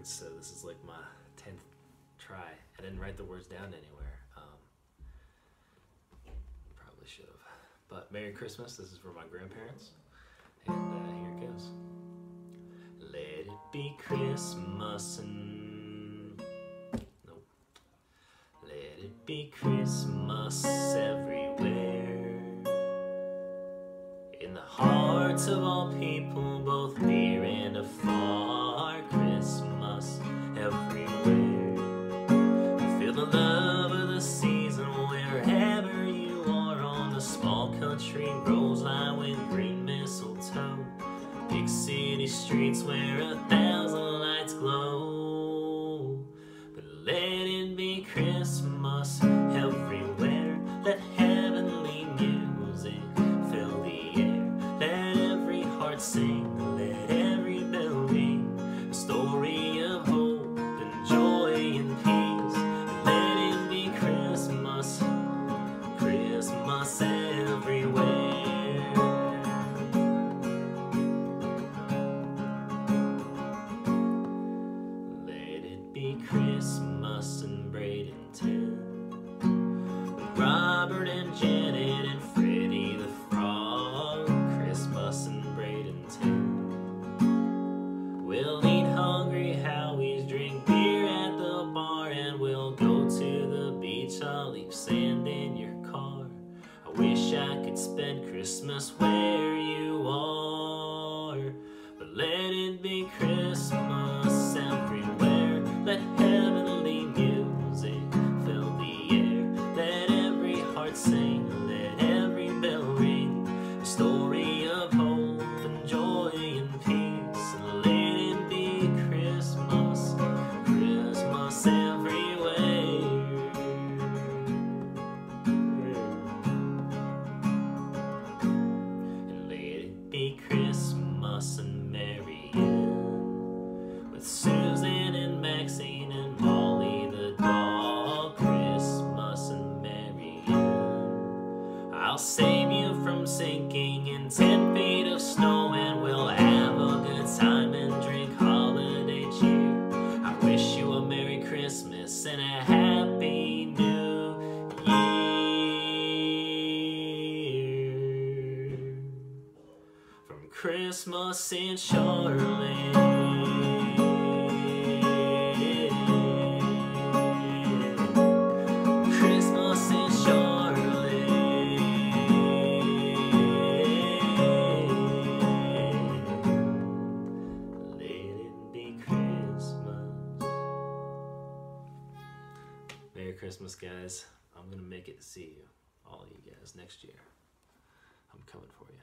words, so this is like my tenth try. I didn't write the words down anywhere. Um, probably should have. But Merry Christmas. This is for my grandparents, and uh, here it goes. Let it be Christmas and nope. Let it be Christmas In the hearts of all people, both near and afar, Christmas everywhere. Feel the love of the season wherever you are on the small country roads lined with green mistletoe. Big city streets where a thousand lights glow. But let it be Christmas sing. Spend Christmas where you are, but let it be Christmas everywhere. Let heavenly music fill the air. Let every heart sing. I'll save you from sinking in ten feet of snow, and we'll have a good time and drink holiday cheer. I wish you a Merry Christmas and a Happy New Year. From Christmas in Charlotte. Christmas, guys. I'm gonna make it to see you, all of you guys, next year. I'm coming for you.